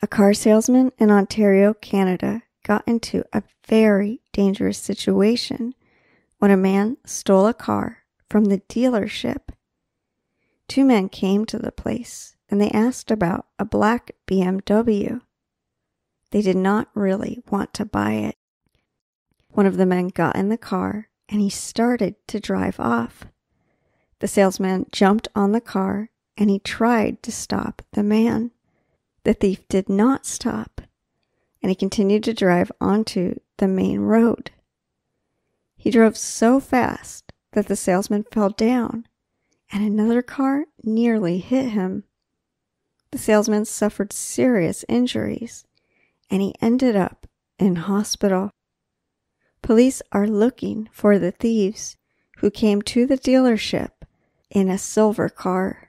A car salesman in Ontario, Canada, got into a very dangerous situation when a man stole a car from the dealership. Two men came to the place and they asked about a black BMW. They did not really want to buy it. One of the men got in the car and he started to drive off. The salesman jumped on the car and he tried to stop the man. The thief did not stop and he continued to drive onto the main road. He drove so fast that the salesman fell down and another car nearly hit him. The salesman suffered serious injuries and he ended up in hospital. Police are looking for the thieves who came to the dealership in a silver car.